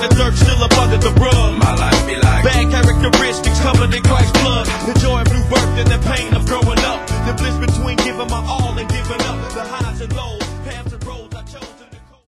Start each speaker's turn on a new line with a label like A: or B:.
A: the dirt still up under the rug. My life be like. Bad characteristics covered in Christ's blood. Enjoy